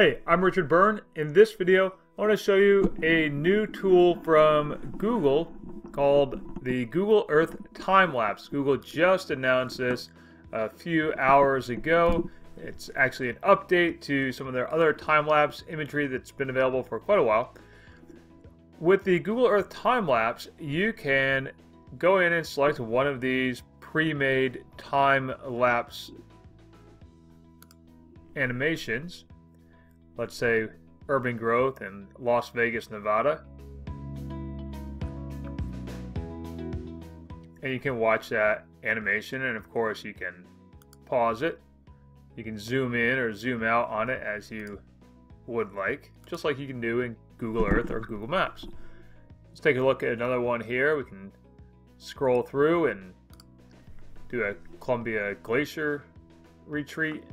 Hey, I'm Richard Byrne. In this video, I want to show you a new tool from Google called the Google Earth Time Lapse. Google just announced this a few hours ago. It's actually an update to some of their other time-lapse imagery that's been available for quite a while. With the Google Earth Time Lapse, you can go in and select one of these pre-made time-lapse animations let's say urban growth in Las Vegas, Nevada. And you can watch that animation and of course you can pause it. You can zoom in or zoom out on it as you would like, just like you can do in Google Earth or Google Maps. Let's take a look at another one here. We can scroll through and do a Columbia Glacier retreat.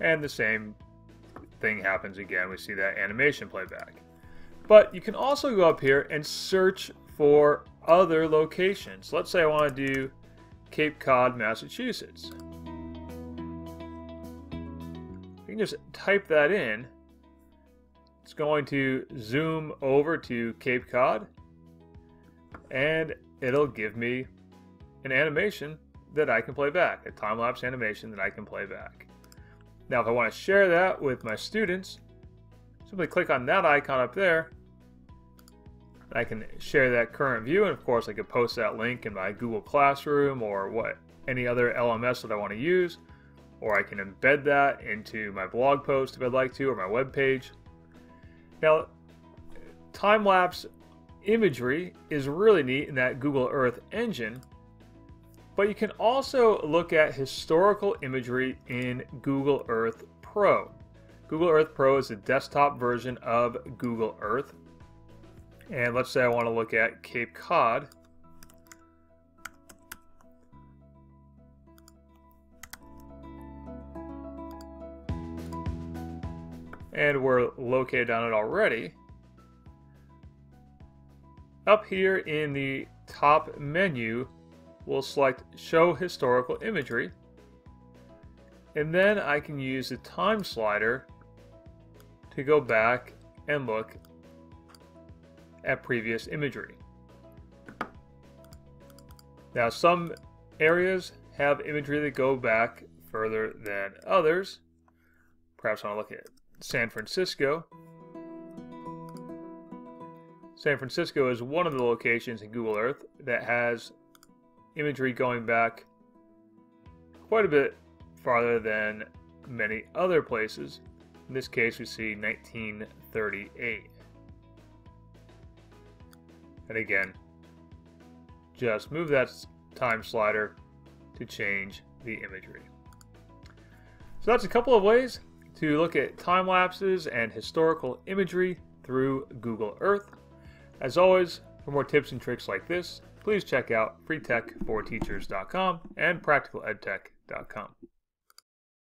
And the same thing happens again. We see that animation playback. But you can also go up here and search for other locations. Let's say I want to do Cape Cod, Massachusetts. You can just type that in. It's going to zoom over to Cape Cod and it'll give me an animation that I can play back, a time-lapse animation that I can play back. Now if I want to share that with my students, simply click on that icon up there. I can share that current view and of course I could post that link in my Google Classroom or what any other LMS that I want to use or I can embed that into my blog post if I'd like to or my web page. Now time-lapse imagery is really neat in that Google Earth engine but you can also look at historical imagery in Google Earth Pro. Google Earth Pro is a desktop version of Google Earth. And let's say I want to look at Cape Cod. And we're located on it already. Up here in the top menu, we'll select Show Historical Imagery. And then I can use the time slider to go back and look at previous imagery. Now some areas have imagery that go back further than others. Perhaps I want to look at San Francisco. San Francisco is one of the locations in Google Earth that has imagery going back quite a bit farther than many other places. In this case, we see 1938. And again, just move that time slider to change the imagery. So that's a couple of ways to look at time lapses and historical imagery through Google Earth. As always, for more tips and tricks like this, please check out freetech4teachers.com and practicaledtech.com.